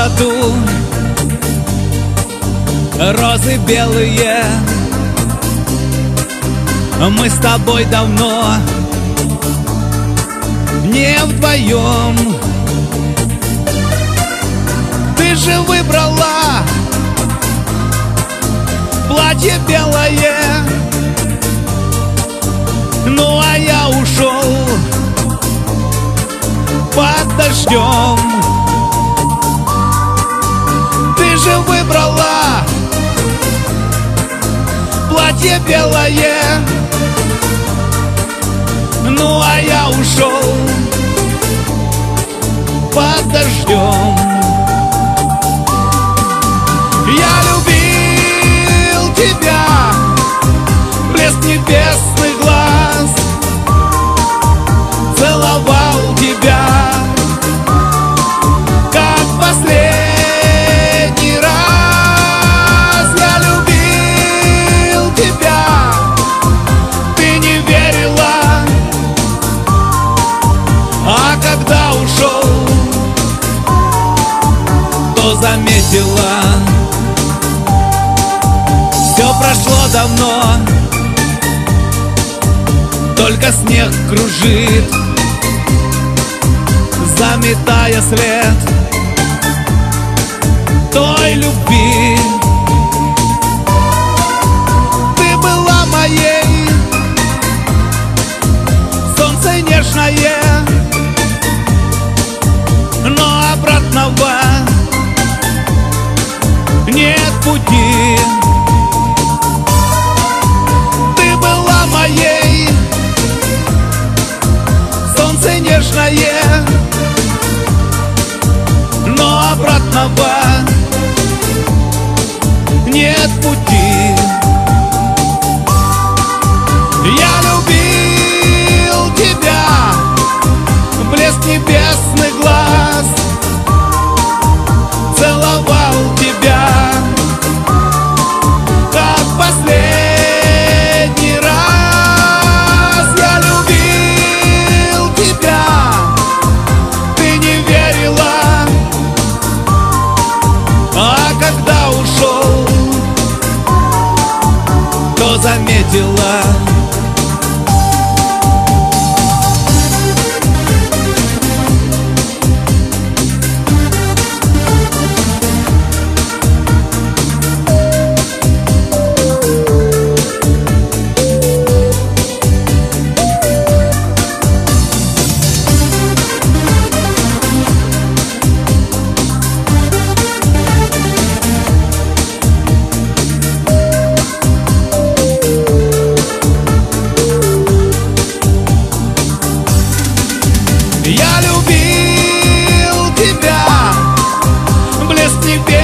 саду Розы белые. Мы с тобой давно Не вдвоем. Ты же выбрала Платье белое. Ну а я ушел Под дождем Платье белое. Ну а я ушел Под дождем заметила. Все прошло давно Только снег кружит Заметая след Той любви Пути Ты была моей Солнце нежное Но обратного Нет пути заметила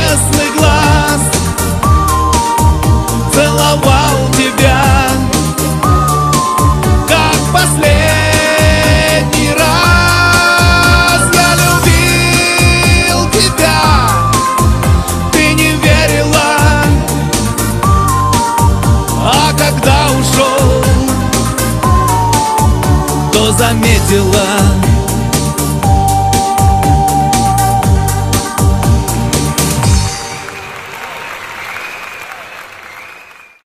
небесных глаз Целовал тебя Как последний раз. Я любил тебя Ты не верила А когда ушел То заметила